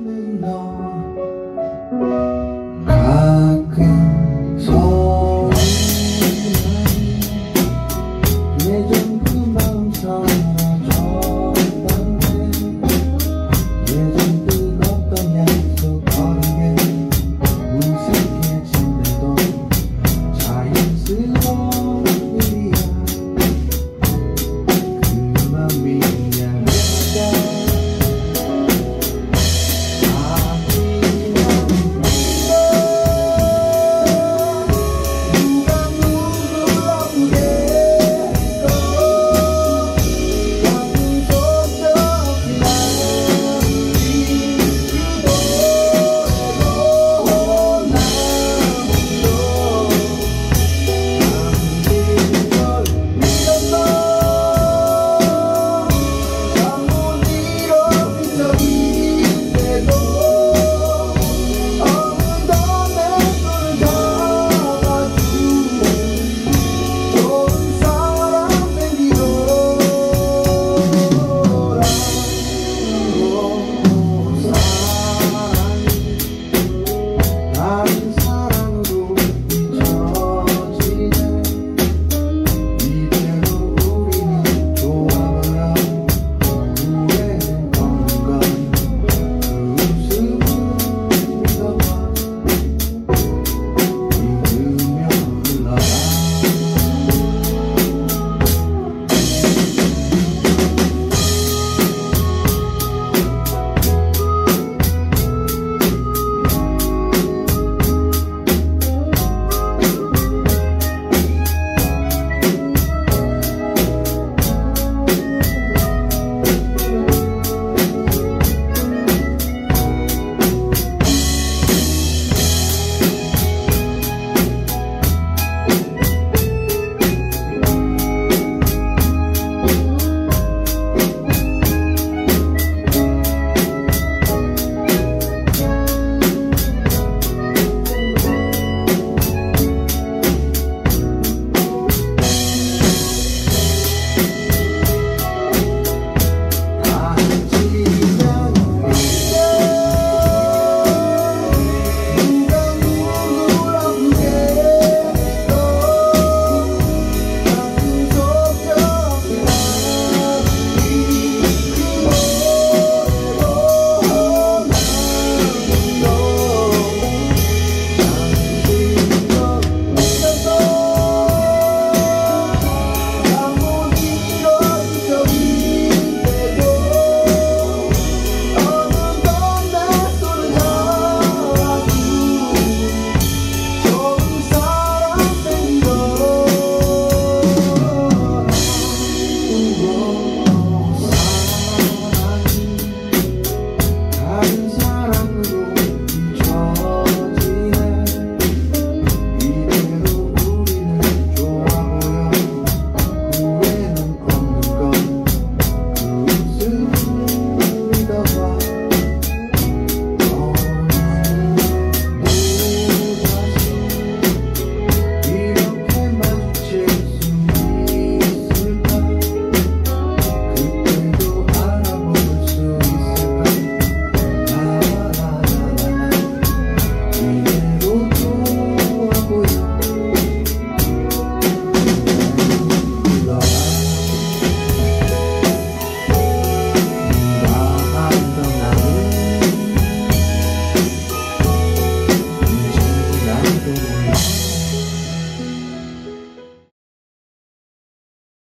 nương Ah.